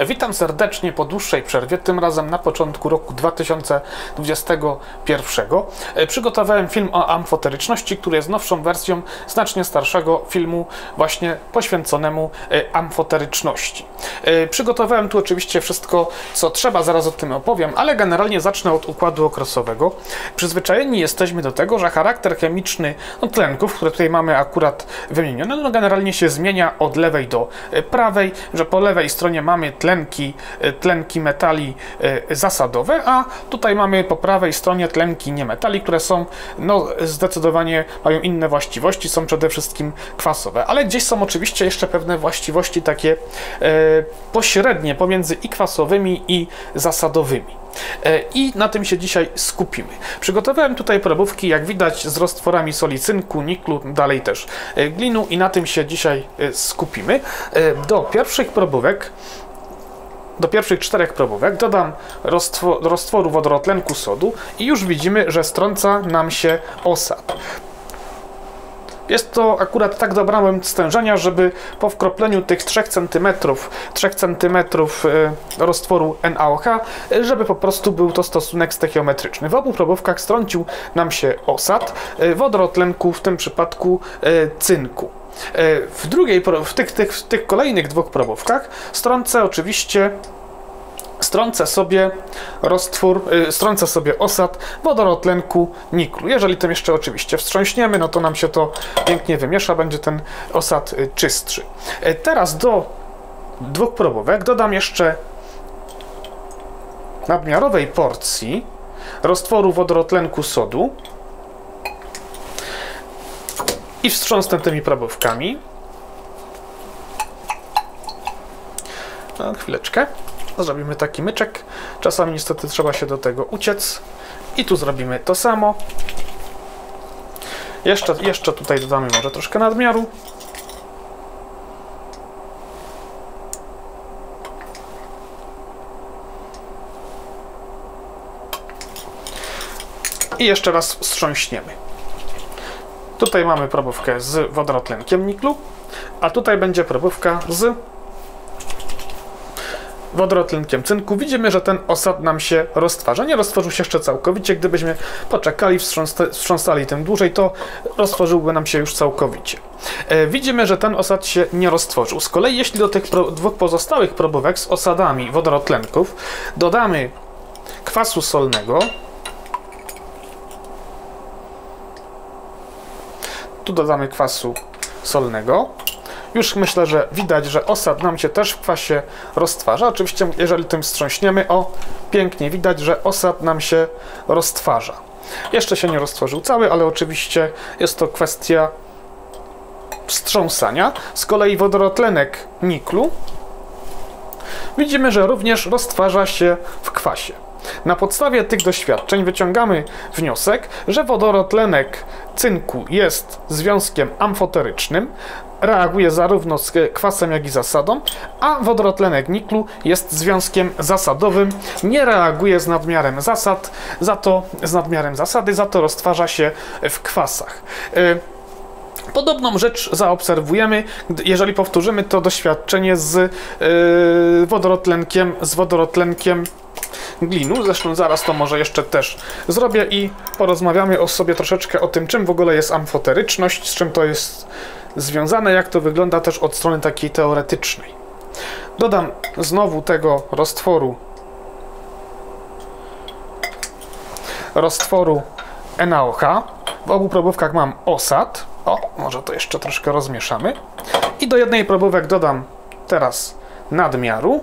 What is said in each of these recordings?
Witam serdecznie po dłuższej przerwie, tym razem na początku roku 2021. E, Przygotowałem film o amfoteryczności, który jest nowszą wersją znacznie starszego filmu właśnie poświęconemu e, amfoteryczności. E, Przygotowałem tu oczywiście wszystko, co trzeba, zaraz o tym opowiem, ale generalnie zacznę od układu okresowego. Przyzwyczajeni jesteśmy do tego, że charakter chemiczny no, tlenków, które tutaj mamy akurat wymienione, no, generalnie się zmienia od lewej do prawej, że po lewej stronie mamy tlenki, e, tlenki metali e, zasadowe, a tutaj mamy po prawej stronie tlenki niemetali, które są no, zdecydowanie mają inne właściwości, są przede wszystkim kwasowe, ale gdzieś są oczywiście jeszcze pewne właściwości takie e, pośrednie pomiędzy i kwasowymi i zasadowymi. I na tym się dzisiaj skupimy. Przygotowałem tutaj probówki, jak widać, z roztworami soli cynku, niklu, dalej też glinu i na tym się dzisiaj skupimy. Do pierwszych probówek do pierwszych czterech probówek dodam roztwo, roztworu wodorotlenku sodu i już widzimy, że strąca nam się osad. Jest to akurat tak dobrałem stężenia, żeby po wkropleniu tych 3 cm, 3 cm roztworu NaOH, e, żeby po prostu był to stosunek stechiometryczny. W obu probówkach strącił nam się osad e, wodorotlenku, w tym przypadku e, cynku. W drugiej, w tych, tych, w tych kolejnych dwóch probówkach strącę oczywiście strącę sobie roztwór, y, strącę sobie osad wodorotlenku niklu. Jeżeli tym jeszcze oczywiście wstrząśniemy, no to nam się to pięknie wymiesza, będzie ten osad y, czystszy. Y, Teraz do dwóch probówek dodam jeszcze nadmiarowej porcji roztworu wodorotlenku sodu i wstrząsnę tymi probówkami. No, chwileczkę. Zrobimy taki myczek. Czasami niestety trzeba się do tego uciec. I tu zrobimy to samo. Jeszcze, jeszcze tutaj dodamy może troszkę nadmiaru. I jeszcze raz wstrząśniemy. Tutaj mamy probówkę z wodorotlenkiem niklu, a tutaj będzie probówka z wodorotlenkiem cynku. Widzimy, że ten osad nam się roztwarza. Nie roztworzył się jeszcze całkowicie. Gdybyśmy poczekali, wstrząsali tym dłużej, to roztworzyłby nam się już całkowicie. E, widzimy, że ten osad się nie roztworzył. Z kolei, jeśli do tych dwóch pozostałych probówek z osadami wodorotlenków dodamy kwasu solnego, tu dodamy kwasu solnego, już myślę, że widać, że osad nam się też w kwasie roztwarza. Oczywiście, jeżeli tym wstrząśniemy, o, pięknie widać, że osad nam się roztwarza. Jeszcze się nie roztworzył cały, ale oczywiście jest to kwestia wstrząsania. Z kolei wodorotlenek niklu widzimy, że również roztwarza się w kwasie. Na podstawie tych doświadczeń wyciągamy wniosek, że wodorotlenek cynku jest związkiem amfoterycznym, reaguje zarówno z kwasem, jak i zasadą, a wodorotlenek niklu jest związkiem zasadowym, nie reaguje z nadmiarem zasad, za to z nadmiarem zasady, za to roztwarza się w kwasach. Y, Podobną rzecz zaobserwujemy, jeżeli powtórzymy to doświadczenie z yy, wodorotlenkiem, z wodorotlenkiem glinu. Zresztą zaraz to może jeszcze też zrobię i porozmawiamy o sobie troszeczkę o tym, czym w ogóle jest amfoteryczność, z czym to jest związane, jak to wygląda też od strony takiej teoretycznej. Dodam znowu tego roztworu roztworu NaOH. W obu probówkach mam osad. O, może to jeszcze troszkę rozmieszamy. I do jednej probówek dodam teraz nadmiaru.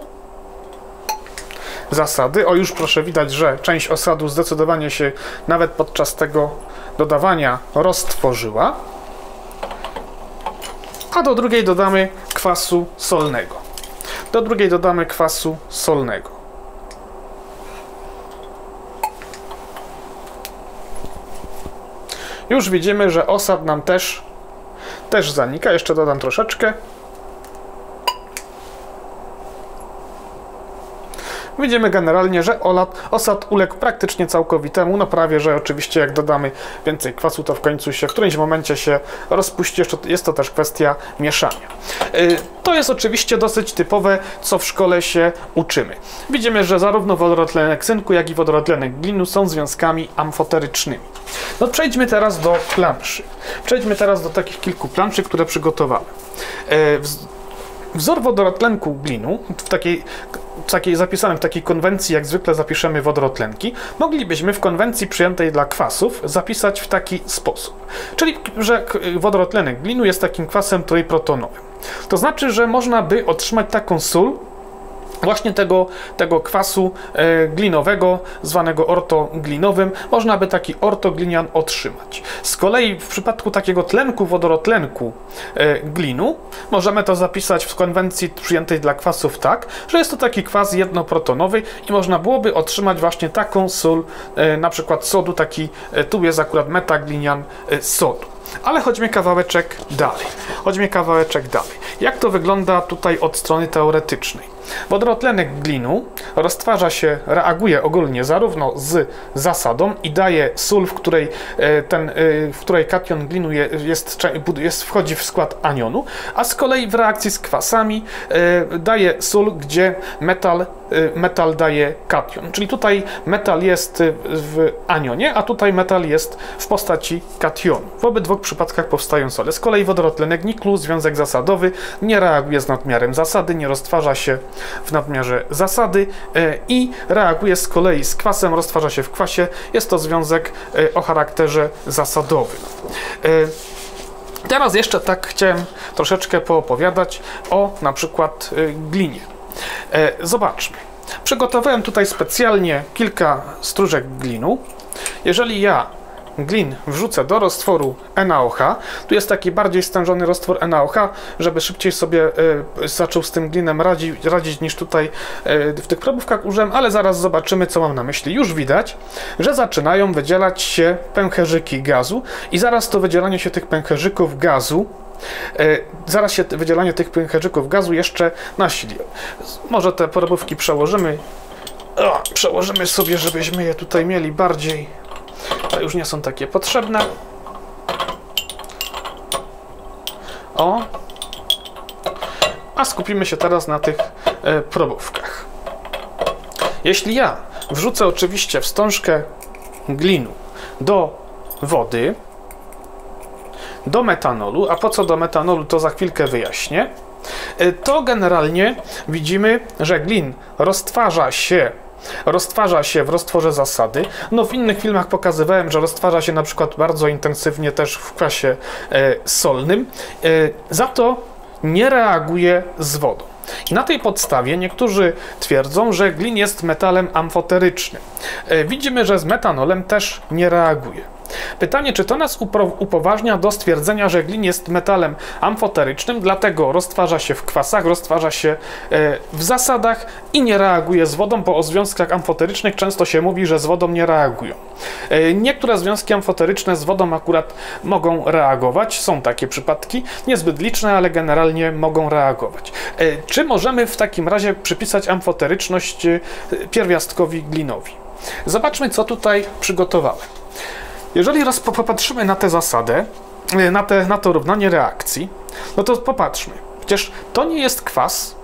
Zasady. O, już proszę widać, że część osadu zdecydowanie się nawet podczas tego dodawania roztworzyła. A do drugiej dodamy kwasu solnego. Do drugiej dodamy kwasu solnego. Już widzimy, że osad nam też, też zanika. Jeszcze dodam troszeczkę. Widzimy generalnie, że osad uległ praktycznie całkowitemu, no prawie, że oczywiście jak dodamy więcej kwasu, to w końcu się w którymś momencie się rozpuści, jest to też kwestia mieszania. Y, to jest oczywiście dosyć typowe, co w szkole się uczymy. Widzimy, że zarówno wodorotlenek cynku, jak i wodorotlenek glinu są związkami amfoterycznymi. No przejdźmy teraz do planszy. Przejdźmy teraz do takich kilku planszy, które przygotowałem. Y, wzór wodorotlenku glinu w takiej takiej, zapisanym w takiej konwencji, jak zwykle zapiszemy wodorotlenki, moglibyśmy w konwencji przyjętej dla kwasów zapisać w taki sposób. Czyli, że wodorotlenek glinu jest takim kwasem trójprotonowym. To znaczy, że można by otrzymać taką sól, właśnie tego, tego kwasu e, glinowego, zwanego ortoglinowym, można by taki ortoglinian otrzymać. Z kolei w przypadku takiego tlenku, wodorotlenku e, glinu, możemy to zapisać w konwencji przyjętej dla kwasów tak, że jest to taki kwas jednoprotonowy i można byłoby otrzymać właśnie taką sól, e, na przykład sodu, taki, tu jest akurat metaglinian sodu. Ale chodźmy kawałeczek dalej. Chodźmy kawałeczek dalej. Jak to wygląda tutaj od strony teoretycznej? Wodorotlenek glinu roztwarza się, reaguje ogólnie zarówno z zasadą i daje sól, w której, e, ten, e, w której kation glinu jest, jest, wchodzi w skład anionu, a z kolei w reakcji z kwasami e, daje sól, gdzie metal, metal daje kation. Czyli tutaj metal jest w anionie, a tutaj metal jest w postaci kationu. W obydwu przypadkach powstają sole. Z kolei wodorotlenek niklu, związek zasadowy, nie reaguje z nadmiarem zasady, nie roztwarza się w nadmiarze zasady e, i reaguje z kolei z kwasem, roztwarza się w kwasie. Jest to związek e, o charakterze zasadowym. E, teraz jeszcze tak chciałem troszeczkę poopowiadać o na przykład glinie. Zobaczmy. Przygotowałem tutaj specjalnie kilka stróżek glinu. Jeżeli ja glin wrzucę do roztworu NaOH, tu jest taki bardziej stężony roztwór NaOH, żeby szybciej sobie y, zaczął z tym glinem radzić, radzić niż tutaj y, w tych probówkach użyłem, ale zaraz zobaczymy, co mam na myśli. Już widać, że zaczynają wydzielać się pęcherzyki gazu i zaraz to wydzielanie się tych pęcherzyków gazu y, zaraz się wydzielanie tych pęcherzyków gazu jeszcze nasili. Może te probówki przełożymy. O, przełożymy sobie, żebyśmy je tutaj mieli bardziej to już nie są takie potrzebne. O. A skupimy się teraz na tych e, probówkach. Jeśli ja wrzucę oczywiście wstążkę glinu do wody, do metanolu, a po co do metanolu to za chwilkę wyjaśnię, e, to generalnie widzimy, że glin roztwarza się roztwarza się w roztworze zasady. No w innych filmach pokazywałem, że roztwarza się na przykład bardzo intensywnie też w kwasie e, solnym. E, za to nie reaguje z wodą. I na tej podstawie niektórzy twierdzą, że glin jest metalem amfoterycznym. E, widzimy, że z metanolem też nie reaguje. Pytanie, czy to nas upoważnia do stwierdzenia, że glin jest metalem amfoterycznym, dlatego roztwarza się w kwasach, roztwarza się e, w zasadach i nie reaguje z wodą, bo o związkach amfoterycznych często się mówi, że z wodą nie reagują. E, niektóre związki amfoteryczne z wodą akurat mogą reagować, są takie przypadki, niezbyt liczne, ale generalnie mogą reagować. E, czy możemy w takim razie przypisać amfoteryczność pierwiastkowi glinowi? Zobaczmy, co tutaj przygotowałem. Jeżeli popatrzymy na tę zasadę, e, na, te, na to równanie reakcji, no to popatrzmy. Przecież to nie jest kwas,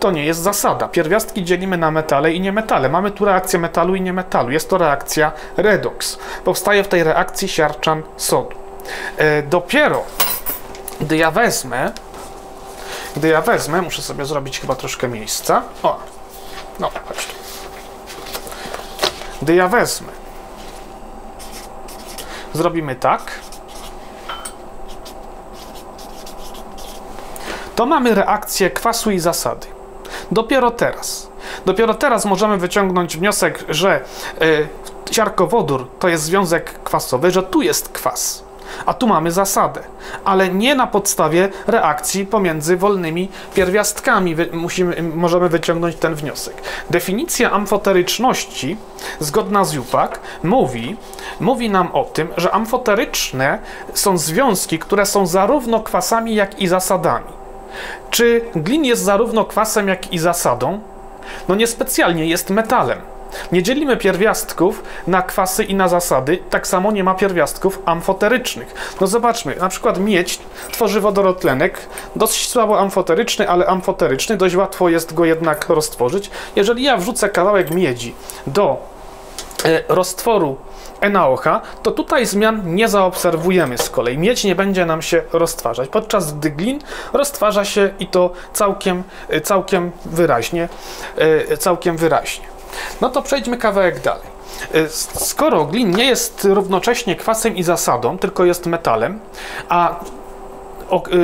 to nie jest zasada. Pierwiastki dzielimy na metale i niemetale. Mamy tu reakcję metalu i niemetalu. Jest to reakcja redox. Powstaje w tej reakcji siarczan sodu. E, dopiero gdy ja wezmę, gdy ja wezmę, muszę sobie zrobić chyba troszkę miejsca. O, no, chodź. Gdy ja wezmę zrobimy tak. To mamy reakcję kwasu i zasady. Dopiero teraz. Dopiero teraz możemy wyciągnąć wniosek, że y, siarkowodór to jest związek kwasowy, że tu jest kwas a tu mamy zasadę, ale nie na podstawie reakcji pomiędzy wolnymi pierwiastkami musimy, możemy wyciągnąć ten wniosek. Definicja amfoteryczności, zgodna z Jupak, mówi, mówi nam o tym, że amfoteryczne są związki, które są zarówno kwasami, jak i zasadami. Czy glin jest zarówno kwasem, jak i zasadą? No niespecjalnie jest metalem. Nie dzielimy pierwiastków na kwasy i na zasady, tak samo nie ma pierwiastków amfoterycznych. No zobaczmy, na przykład miedź tworzy wodorotlenek, dość słabo amfoteryczny, ale amfoteryczny, dość łatwo jest go jednak roztworzyć. Jeżeli ja wrzucę kawałek miedzi do e, roztworu NaOH, to tutaj zmian nie zaobserwujemy z kolei. Miedź nie będzie nam się roztwarzać, podczas gdy glin roztwarza się i to całkiem, e, całkiem wyraźnie, e, całkiem wyraźnie. No to przejdźmy kawałek dalej. E, skoro glin nie jest równocześnie kwasem i zasadą, tylko jest metalem, a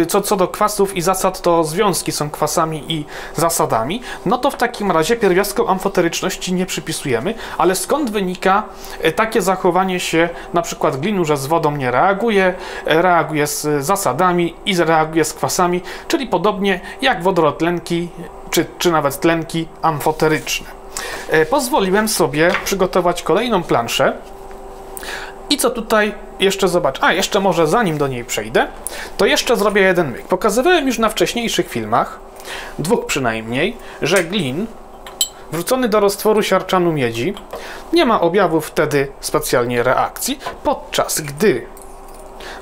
e, co, co do kwasów i zasad, to związki są kwasami i zasadami, no to w takim razie pierwiastkom amfoteryczności nie przypisujemy, ale skąd wynika e, takie zachowanie się na przykład glinu, że z wodą nie reaguje, reaguje z zasadami i reaguje z kwasami, czyli podobnie jak wodorotlenki czy, czy nawet tlenki amfoteryczne. E, pozwoliłem sobie przygotować kolejną planszę. I co tutaj jeszcze zobacz? A, jeszcze może zanim do niej przejdę, to jeszcze zrobię jeden myk. Pokazywałem już na wcześniejszych filmach, dwóch przynajmniej, że glin wrzucony do roztworu siarczanu miedzi nie ma objawów wtedy specjalnie reakcji, podczas gdy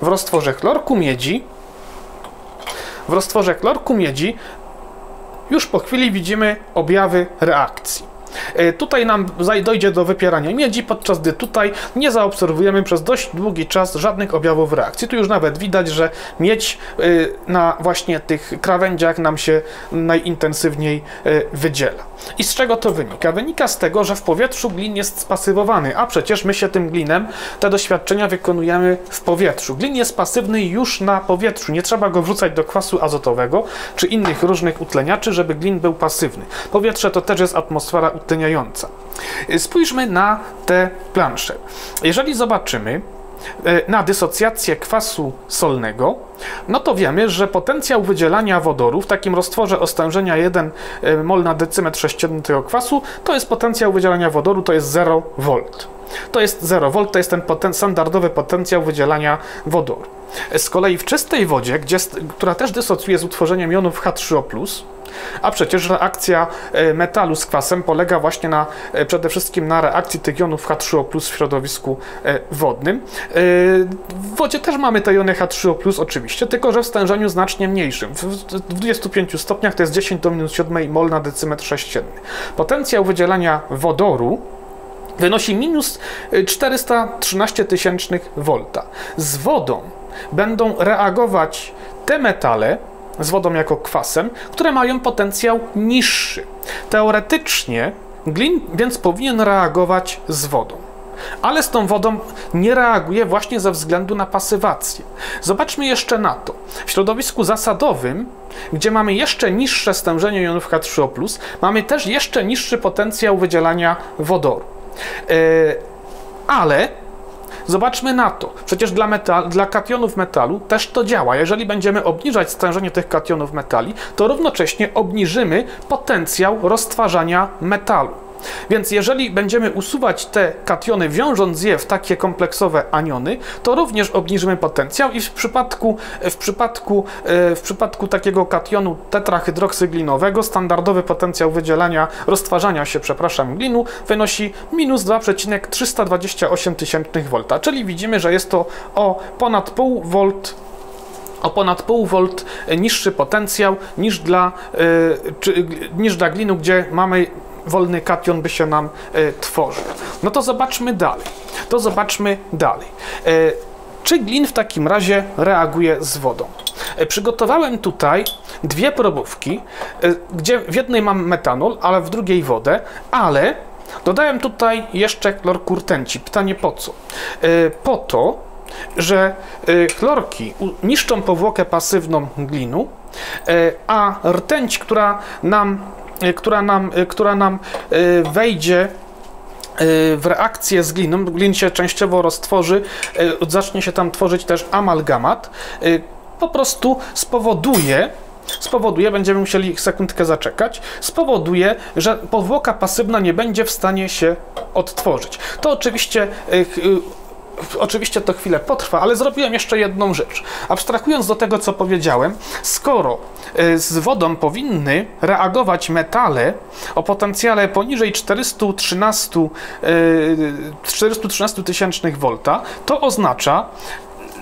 w roztworze chlorku miedzi w roztworze chlorku miedzi już po chwili widzimy objawy reakcji. E, tutaj nam dojdzie do wypierania miedzi, podczas gdy tutaj nie zaobserwujemy przez dość długi czas żadnych objawów reakcji. Tu już nawet widać, że miedź e, na właśnie tych krawędziach nam się najintensywniej e, wydziela. I z czego to wynika? Wynika z tego, że w powietrzu glin jest spasywowany, a przecież my się tym glinem te doświadczenia wykonujemy w powietrzu. Glin jest pasywny już na powietrzu, nie trzeba go wrzucać do kwasu azotowego czy innych różnych utleniaczy, żeby glin był pasywny. Powietrze to też jest atmosfera utleniająca. Spójrzmy na te plansze. Jeżeli zobaczymy, e, na dysocjację kwasu solnego, no to wiemy, że potencjał wydzielania wodoru w takim roztworze o stężenia 1 e, mol na decymetr sześcienny tego kwasu, to jest potencjał wydzielania wodoru, to jest 0 V. To jest 0 V, to jest ten poten standardowy potencjał wydzielania wodoru. Z kolei w czystej wodzie, gdzie, która też dysocjuje z utworzeniem jonów H3O+, a przecież reakcja e, metalu z kwasem polega właśnie na, e, przede wszystkim na reakcji tych jonów H3O w środowisku e, wodnym. W wodzie też mamy te jony H3O oczywiście, tylko że w stężeniu znacznie mniejszym. W 25 stopniach to jest 10 do minus 7 mol na decymetr sześcienny. Potencjał wydzielania wodoru wynosi minus 413 tysięcznych volta. Z wodą będą reagować te metale, z wodą jako kwasem, które mają potencjał niższy. Teoretycznie glin więc powinien reagować z wodą. Ale z tą wodą nie reaguje właśnie ze względu na pasywację. Zobaczmy jeszcze na to. W środowisku zasadowym, gdzie mamy jeszcze niższe stężenie jonów H3O, mamy też jeszcze niższy potencjał wydzielania wodoru. Yy, ale Zobaczmy na to. Przecież dla, metal, dla kationów metalu też to działa. Jeżeli będziemy obniżać stężenie tych kationów metali, to równocześnie obniżymy potencjał roztwarzania metalu. Więc jeżeli będziemy usuwać te kationy, wiążąc je w takie kompleksowe aniony, to również obniżymy potencjał i w przypadku, w przypadku, e, w przypadku takiego kationu tetrahydroksyglinowego standardowy potencjał wydzielania, roztwarzania się, przepraszam, glinu wynosi minus 2,328 V, czyli widzimy, że jest to o ponad pół V o ponad pół V niższy potencjał niż dla, yy, czy, niż dla glinu, gdzie mamy wolny kation by się nam e, tworzył. No to zobaczmy dalej. To zobaczmy dalej. E, czy glin w takim razie reaguje z wodą? E, przygotowałem tutaj dwie probówki, gdzie w jednej mam metanol, ale w drugiej wodę, ale dodałem tutaj jeszcze chlorku rtęci. Pytanie po co? Po to, że chlorki niszczą powłokę pasywną glinu, a rtęć, która nam która nam, y, która nam y, wejdzie w reakcję z gliną, glin się częściowo roztworzy, zacznie się tam tworzyć też amalgamat, po prostu spowoduje, spowoduje, będziemy musieli sekundkę zaczekać, spowoduje, że powłoka pasywna nie będzie w stanie się odtworzyć. To oczywiście oczywiście to chwilę potrwa, ale zrobiłem jeszcze jedną rzecz. Abstrahując do tego, co powiedziałem, skoro y, z wodą powinny reagować metale o potencjale poniżej 413 413 tysięcznych volta, to oznacza,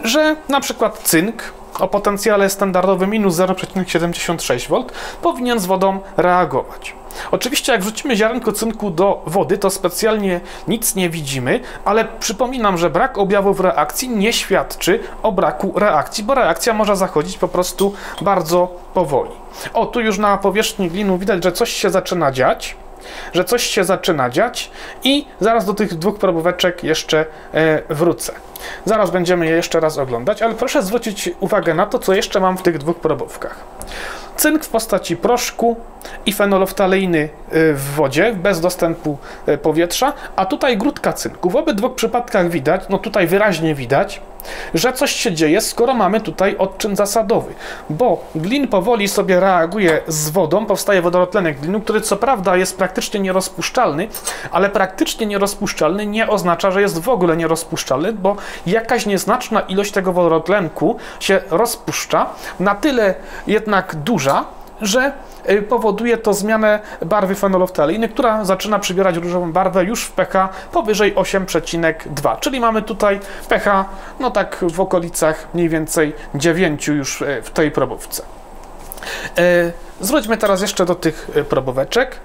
że na przykład cynk o potencjale standardowym minus 0,76 V powinien z wodą reagować. Oczywiście jak wrzucimy ziarenko cynku do wody, to specjalnie nic nie widzimy, ale przypominam, że brak objawów reakcji nie świadczy o braku reakcji, bo reakcja może zachodzić po prostu bardzo powoli. O, tu już na powierzchni glinu widać, że coś się zaczyna dziać że coś się zaczyna dziać i zaraz do tych dwóch probóweczek jeszcze e, wrócę. Zaraz będziemy je jeszcze raz oglądać, ale proszę zwrócić uwagę na to, co jeszcze mam w tych dwóch probówkach. Cynk w postaci proszku i fenoloftaleiny y, w wodzie, bez dostępu y, powietrza, a tutaj grudka cynku. W obydwu przypadkach widać, no tutaj wyraźnie widać, że coś się dzieje, skoro mamy tutaj odczyn zasadowy, bo glin powoli sobie reaguje z wodą, powstaje wodorotlenek glinu, który co prawda jest praktycznie nierozpuszczalny, ale praktycznie nierozpuszczalny nie oznacza, że jest w ogóle nierozpuszczalny, bo jakaś nieznaczna ilość tego wodorotlenku się rozpuszcza, na tyle jednak duża, że y, powoduje to zmianę barwy fenoloftaliny, która zaczyna przybierać różową barwę już w pH powyżej 8,2, czyli mamy tutaj pH no tak w okolicach mniej więcej 9 już y, w tej probówce. Y, zwróćmy teraz jeszcze do tych probóweczek.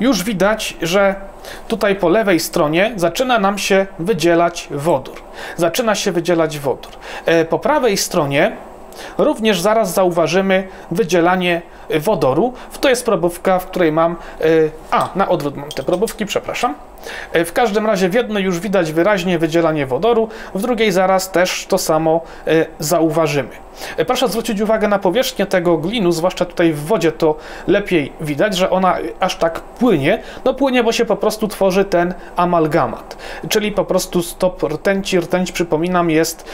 Już widać, że tutaj po lewej stronie zaczyna nam się wydzielać wodór. Zaczyna się wydzielać wodór. Po prawej stronie Również zaraz zauważymy wydzielanie wodoru. To jest probówka, w której mam... E, a, na odwrót mam te probówki, przepraszam. E, w każdym razie w jednej już widać wyraźnie wydzielanie wodoru, w drugiej zaraz też to samo e, zauważymy. Proszę zwrócić uwagę na powierzchnię tego glinu, zwłaszcza tutaj w wodzie to lepiej widać, że ona aż tak płynie. No płynie, bo się po prostu tworzy ten amalgamat, czyli po prostu stop rtęci. Rtęć, przypominam, jest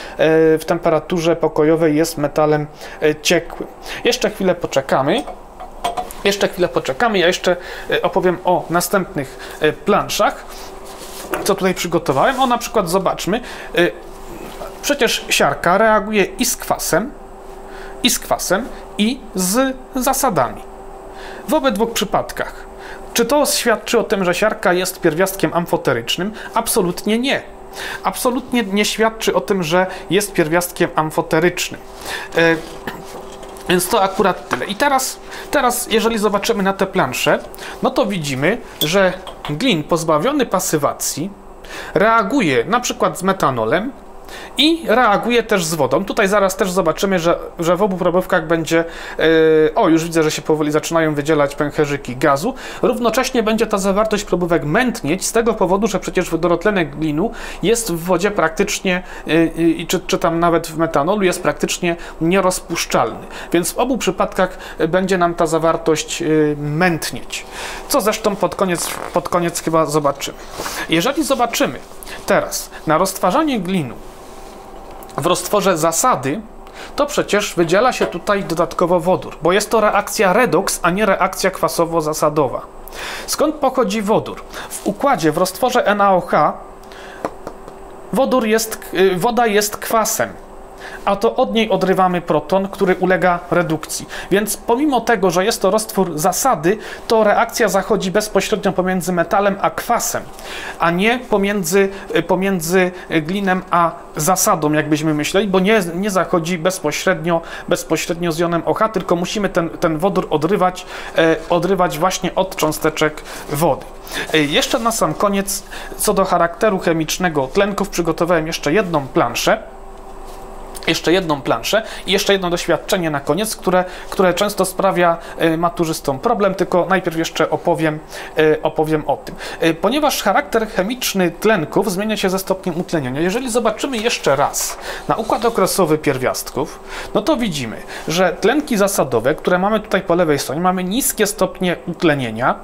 w temperaturze pokojowej, jest metalem ciekłym. Jeszcze chwilę poczekamy. Jeszcze chwilę poczekamy, ja jeszcze e, opowiem o następnych e, planszach, co tutaj przygotowałem. O, na przykład zobaczmy, e, przecież siarka reaguje i z kwasem, i z kwasem, i z zasadami. W obydwu przypadkach. Czy to świadczy o tym, że siarka jest pierwiastkiem amfoterycznym? Absolutnie nie. Absolutnie nie świadczy o tym, że jest pierwiastkiem amfoterycznym. Więc to akurat tyle. I teraz, teraz, jeżeli zobaczymy na te plansze, no to widzimy, że glin pozbawiony pasywacji reaguje na przykład z metanolem, i reaguje też z wodą. Tutaj zaraz też zobaczymy, że, że w obu probówkach będzie, yy, o już widzę, że się powoli zaczynają wydzielać pęcherzyki gazu. Równocześnie będzie ta zawartość probówek mętnieć z tego powodu, że przecież wodorotlenek glinu jest w wodzie praktycznie, yy, czy, czy tam nawet w metanolu jest praktycznie nierozpuszczalny. Więc w obu przypadkach będzie nam ta zawartość yy, mętnieć. Co zresztą pod koniec, pod koniec chyba zobaczymy. Jeżeli zobaczymy teraz na roztwarzanie glinu w roztworze zasady, to przecież wydziela się tutaj dodatkowo wodór, bo jest to reakcja redoks, a nie reakcja kwasowo-zasadowa. Skąd pochodzi wodór? W układzie, w roztworze NaOH wodór jest, y, woda jest kwasem a to od niej odrywamy proton, który ulega redukcji. Więc pomimo tego, że jest to roztwór zasady, to reakcja zachodzi bezpośrednio pomiędzy metalem a kwasem, a nie pomiędzy, pomiędzy glinem a zasadą, jakbyśmy myśleli, bo nie, nie zachodzi bezpośrednio, bezpośrednio z jonem OH, tylko musimy ten, ten wodór odrywać, e, odrywać właśnie od cząsteczek wody. E, jeszcze na sam koniec, co do charakteru chemicznego tlenków, przygotowałem jeszcze jedną planszę jeszcze jedną planszę i jeszcze jedno doświadczenie na koniec, które, które często sprawia e, maturzystom problem, tylko najpierw jeszcze opowiem, e, opowiem o tym. E, ponieważ charakter chemiczny tlenków zmienia się ze stopniem utlenienia, jeżeli zobaczymy jeszcze raz na układ okresowy pierwiastków, no to widzimy, że tlenki zasadowe, które mamy tutaj po lewej stronie, mamy niskie stopnie utlenienia,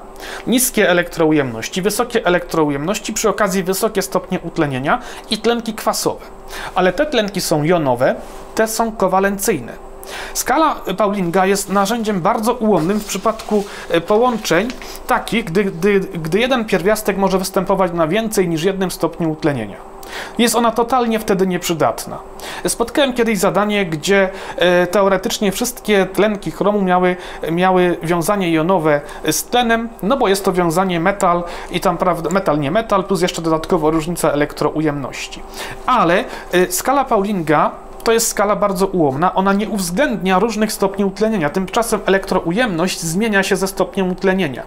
niskie elektroujemności, wysokie elektroujemności, przy okazji wysokie stopnie utlenienia i tlenki kwasowe. Ale te tlenki są jonowe, te są kowalencyjne. Skala Paulinga jest narzędziem bardzo ułomnym w przypadku e, połączeń takich, gdy, gdy, gdy jeden pierwiastek może występować na więcej niż jednym stopniu utlenienia. Jest ona totalnie wtedy nieprzydatna. Spotkałem kiedyś zadanie, gdzie e, teoretycznie wszystkie tlenki chromu miały, miały wiązanie jonowe z tlenem, no bo jest to wiązanie metal i tam prawda, metal nie metal, plus jeszcze dodatkowo różnica elektroujemności. Ale e, skala Paulinga to jest skala bardzo ułomna, ona nie uwzględnia różnych stopni utlenienia. Tymczasem elektroujemność zmienia się ze stopniem utlenienia.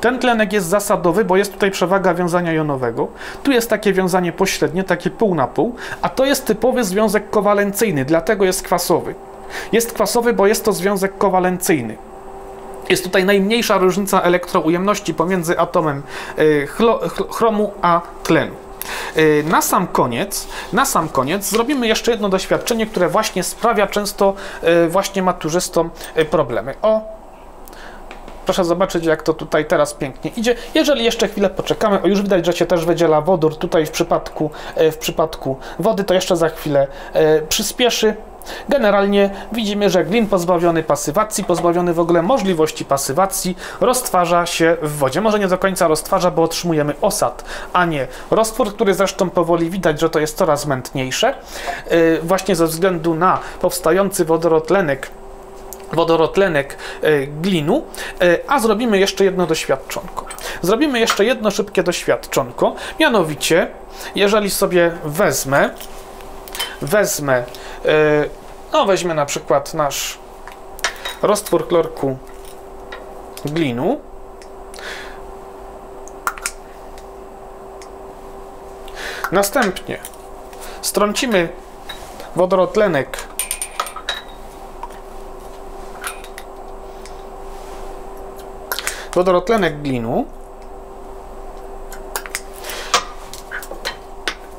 Ten tlenek jest zasadowy, bo jest tutaj przewaga wiązania jonowego. Tu jest takie wiązanie pośrednie, takie pół na pół, a to jest typowy związek kowalencyjny, dlatego jest kwasowy. Jest kwasowy, bo jest to związek kowalencyjny. Jest tutaj najmniejsza różnica elektroujemności pomiędzy atomem y, chromu a tlenu. Y, na sam koniec, na sam koniec zrobimy jeszcze jedno doświadczenie, które właśnie sprawia często y, właśnie maturzystom y, problemy. O, Proszę zobaczyć, jak to tutaj teraz pięknie idzie. Jeżeli jeszcze chwilę poczekamy, o już widać, że się też wydziela wodór tutaj w przypadku, w przypadku wody, to jeszcze za chwilę przyspieszy. Generalnie widzimy, że glin pozbawiony pasywacji, pozbawiony w ogóle możliwości pasywacji, roztwarza się w wodzie. Może nie do końca roztwarza, bo otrzymujemy osad, a nie roztwór, który zresztą powoli widać, że to jest coraz mętniejsze, yy, właśnie ze względu na powstający wodorotlenek wodorotlenek yy, glinu, yy, a zrobimy jeszcze jedno doświadczonko. Zrobimy jeszcze jedno szybkie doświadczonko, mianowicie, jeżeli sobie wezmę, wezmę no weźmy na przykład nasz roztwór klorku glinu. Następnie strącimy wodorotlenek wodorotlenek glinu.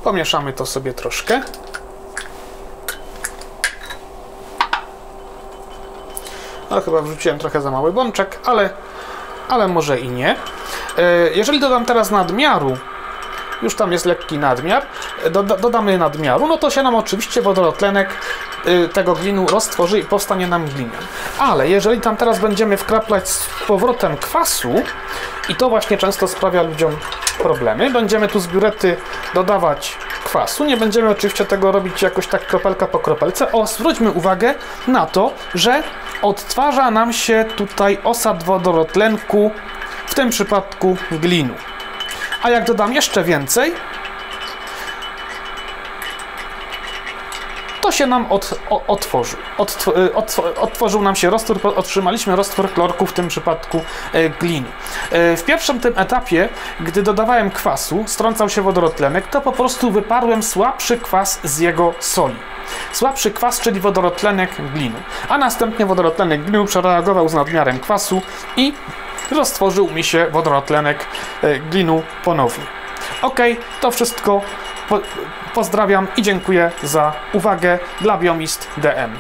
Pomieszamy to sobie troszkę. No chyba wrzuciłem trochę za mały bączek, ale, ale może i nie. E, jeżeli dodam teraz nadmiaru, już tam jest lekki nadmiar, doda, dodamy nadmiaru, no to się nam oczywiście wodorotlenek e, tego glinu roztworzy i powstanie nam glinian. Ale jeżeli tam teraz będziemy wkraplać z powrotem kwasu, i to właśnie często sprawia ludziom problemy, będziemy tu z biurety dodawać kwasu. Nie będziemy oczywiście tego robić jakoś tak kropelka po kropelce. O, zwróćmy uwagę na to, że odtwarza nam się tutaj osad wodorotlenku, w tym przypadku glinu. A jak dodam jeszcze więcej, to się nam od, o, otworzył. Od, y, otworzył nam się roztwór, otrzymaliśmy roztwór klorku, w tym przypadku e, gliny. E, w pierwszym tym etapie, gdy dodawałem kwasu, strącał się wodorotlenek, to po prostu wyparłem słabszy kwas z jego soli. Słabszy kwas, czyli wodorotlenek glinu. A następnie wodorotlenek glinu przereagował z nadmiarem kwasu i roztworzył mi się wodorotlenek glinu ponownie. Ok, to wszystko. Po, pozdrawiam i dziękuję za uwagę dla Biomist DM.